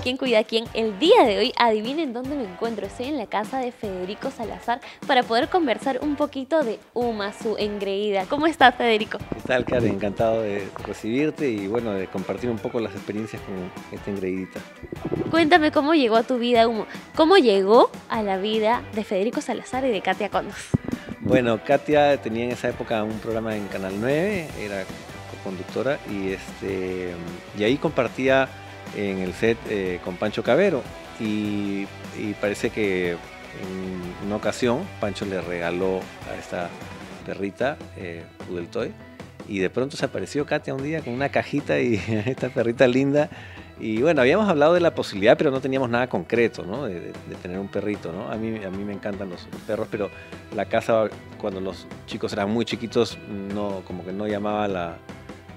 quién cuida a quién. El día de hoy, adivinen dónde me encuentro. Estoy en la casa de Federico Salazar para poder conversar un poquito de Uma, su engreída. ¿Cómo estás, Federico? ¿Qué tal, Karen? Encantado de recibirte y bueno, de compartir un poco las experiencias con esta engreidita. Cuéntame cómo llegó a tu vida Uma. ¿Cómo llegó a la vida de Federico Salazar y de Katia Condos? Bueno, Katia tenía en esa época un programa en Canal 9, era conductora y, este, y ahí compartía en el set eh, con Pancho Cabero y, parece que en una ocasión Pancho le regaló a esta perrita eh, Toy y de pronto se apareció Katia un día con una cajita y esta perrita linda y bueno, habíamos hablado de la posibilidad, pero no teníamos nada concreto, ¿no? De, tener un perrito, ¿no? A mí, a mí me encantan los, perros, pero la casa, cuando los chicos eran muy chiquitos, no, como que no llamaba la,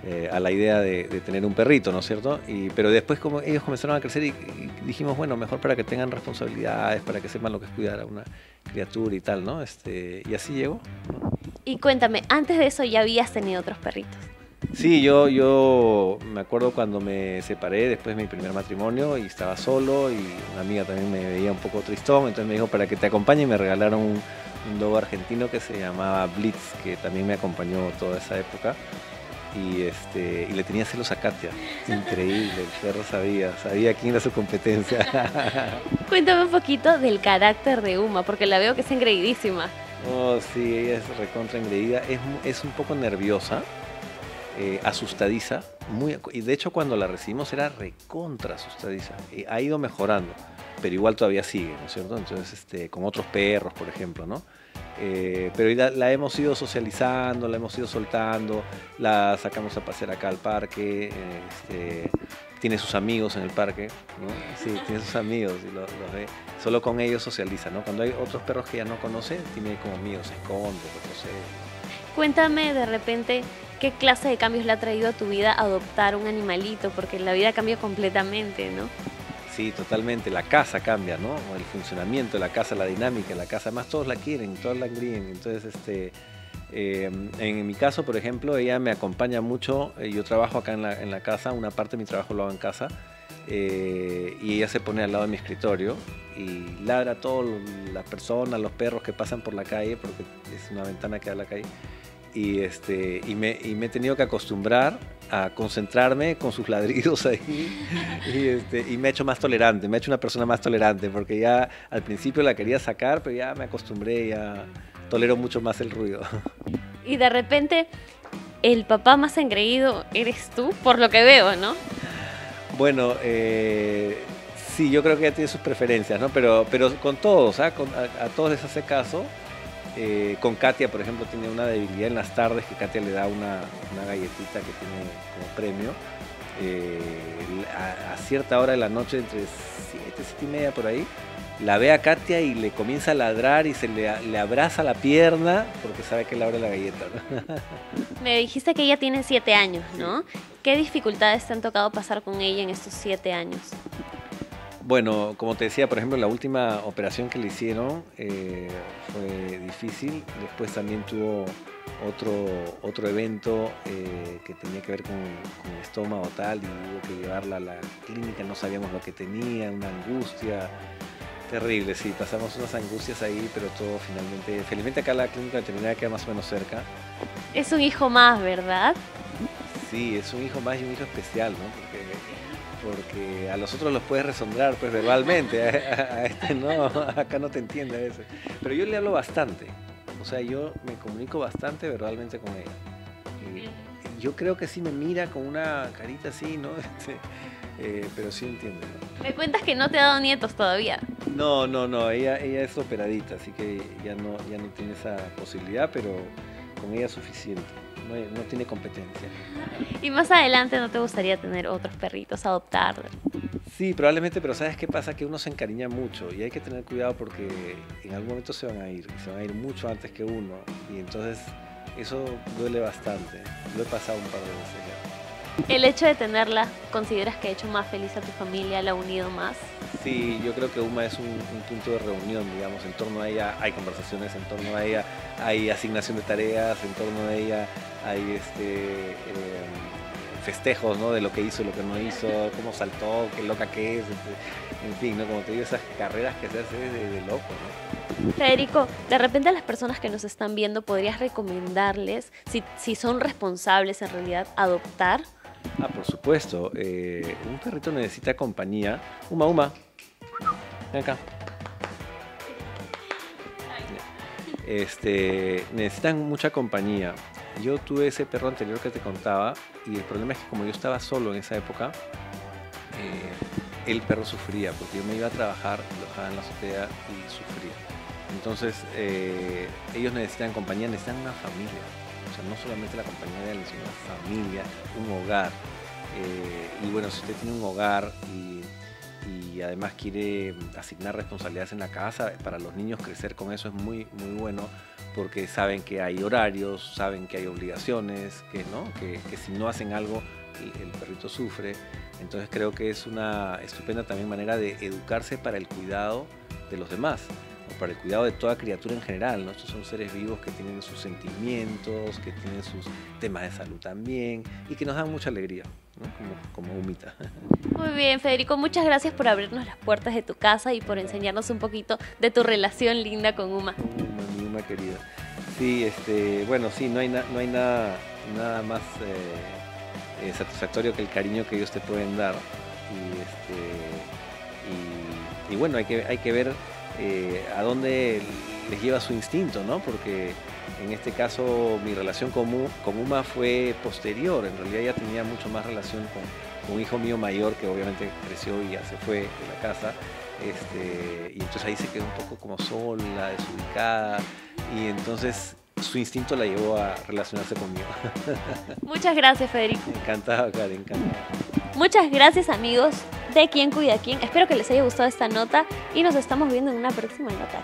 eh, a la idea de, tener un perrito, ¿no es cierto? Y, pero después como ellos comenzaron a crecer y, dijimos, bueno, mejor para que tengan responsabilidades, para que sepan lo que es cuidar a una criatura y tal, ¿no? Este, y así llegó. Y cuéntame, antes de eso ya habías tenido otros perritos. Sí, yo, yo me acuerdo cuando me separé después de mi primer matrimonio y estaba solo y una amiga también me veía un poco tristón, entonces me dijo para que te acompañe y me regalaron un, un argentino que se llamaba Blitz, que también me acompañó toda esa época. Y, este, y le tenía celos a Katia. Increíble, el perro sabía, sabía quién era su competencia. Cuéntame un poquito del carácter de Uma, porque la veo que es engreidísima. Oh, sí, ella es recontra engreída. Es, es un poco nerviosa, eh, asustadiza, muy, y de hecho cuando la recibimos era recontra asustadiza, y ha ido mejorando, pero igual todavía sigue, ¿no es cierto? Entonces, este, con otros perros, por ejemplo, ¿no? Eh, pero la, hemos ido socializando, la hemos ido soltando, la sacamos a pasear acá al parque, este, tiene sus amigos en el parque, ¿no? Sí, tiene sus amigos y. Solo con ellos socializa, ¿no? Cuando hay otros perros que ya no conoce, tiene como amigos, se esconde, no Cuéntame de repente ¿Qué clase de cambios le ha traído a tu vida adoptar un animalito? Porque la vida cambia completamente, ¿no? Sí, totalmente. La casa cambia, ¿no? El funcionamiento de la casa, la dinámica de la casa. Además, todos la quieren, todos la engríen. Entonces, este, eh, en mi caso, por ejemplo, ella me acompaña mucho. Eh, yo trabajo acá en la, en la, casa, una parte de mi trabajo lo hago en casa. Eh, y ella se pone al lado de mi escritorio y ladra a todas las personas, los perros que pasan por la calle, porque es una ventana que da a la calle y, este, y, me, y me he tenido que acostumbrar a concentrarme con sus ladridos ahí y, este, y me ha hecho más tolerante, me ha hecho una persona más tolerante porque ya al principio la quería sacar, pero ya me acostumbré, ya tolero mucho más el ruido. Y de repente el papá más engreído eres tú, por lo que veo, ¿no? Bueno, eh, sí, yo creo que ella tiene sus preferencias, ¿no? Pero, pero con todos, ¿ah? a, a todos les hace caso eh, con Katia, por ejemplo, tiene una debilidad en las tardes que Katia le da una, galletita que tiene como premio. Eh, a, cierta hora de la noche, entre 7, 7 y media por ahí, la ve a Katia y le comienza a ladrar y se le, abraza la pierna porque sabe que le abre la galleta. Me dijiste que ella tiene 7 años, ¿no? ¿Qué dificultades te han tocado pasar con ella en estos 7 años? Bueno, como te decía, por ejemplo, la última operación que le hicieron eh, fue difícil. Después también tuvo otro, otro evento eh, que tenía que ver con, el estómago tal y hubo que llevarla a la clínica, no sabíamos lo que tenía, una angustia terrible, sí, pasamos unas angustias ahí, pero todo finalmente, felizmente acá la clínica veterinaria queda más o menos cerca. Es un hijo más, ¿verdad? Sí, es un hijo más y un hijo especial, ¿no? Porque porque a los otros los puedes resombrar pues verbalmente, a, este no, acá no te entiende a veces. Pero yo le hablo bastante, o sea, yo me comunico bastante verbalmente con ella. Y yo creo que sí me mira con una carita así, ¿no? Este, eh, pero sí entiende. Me cuentas que no te ha dado nietos todavía. No, no, no, ella, ella es operadita, así que ya no, ya no tiene esa posibilidad, pero con ella es suficiente no, tiene competencia. ¿Y más adelante no te gustaría tener otros perritos, adoptar? Sí, probablemente, pero ¿sabes qué pasa? Que uno se encariña mucho y hay que tener cuidado porque en algún momento se van a ir, se van a ir mucho antes que uno y entonces eso duele bastante. Lo he pasado un par de veces ya. ¿El hecho de tenerla consideras que ha hecho más feliz a tu familia, la ha unido más? Sí, yo creo que UMA es un, punto de reunión, digamos, en torno a ella hay conversaciones, en torno a ella hay asignación de tareas, en torno a ella hay este, eh, festejos, ¿no? De lo que hizo lo que no hizo, cómo saltó, qué loca que es, este, en fin, ¿no? Como te digo, esas carreras que se hace de, de loco, ¿no? Federico, de repente a las personas que nos están viendo, ¿podrías recomendarles, si, si son responsables en realidad, adoptar? Ah, por supuesto. Eh, un perrito necesita compañía. Uma, Uma. Ven acá. Este, necesitan mucha compañía. Yo tuve ese perro anterior que te contaba y el problema es que como yo estaba solo en esa época, eh, el perro sufría porque yo me iba a trabajar, lo dejaba en la azotea y sufría. Entonces eh, ellos necesitan compañía, necesitan una familia. O sea, no solamente la compañía de él, sino una familia, un hogar. Eh, y bueno, si usted tiene un hogar y, y, además quiere asignar responsabilidades en la casa, para los niños crecer con eso es muy, muy bueno porque saben que hay horarios, saben que hay obligaciones, que, ¿no? que, que si no hacen algo el, el perrito sufre. Entonces creo que es una estupenda también manera de educarse para el cuidado de los demás para el cuidado de toda criatura en general. ¿no? Estos son seres vivos que tienen sus sentimientos, que tienen sus temas de salud también y que nos dan mucha alegría, ¿no? como, como Humita. Muy bien, Federico, muchas gracias por abrirnos las puertas de tu casa y por enseñarnos un poquito de tu relación linda con Uma. Uma, mi Uma querida. Sí, este, bueno, sí, no hay, na, no hay nada, nada más eh, eh, satisfactorio que el cariño que ellos te pueden dar. Y, este, y, y bueno, hay que, hay que ver eh, a dónde les lleva su instinto, ¿no? Porque en este caso mi relación con, con, Uma fue posterior, en realidad ella tenía mucho más relación con, con, un hijo mío mayor que obviamente creció y ya se fue de la casa, este, y entonces ahí se quedó un poco como sola, desubicada, y entonces su instinto la llevó a relacionarse conmigo. Muchas gracias, Federico. Encantado, Karen, encantado. Muchas gracias, amigos de Quién Cuida Quién. Espero que les haya gustado esta nota y nos estamos viendo en una próxima nota.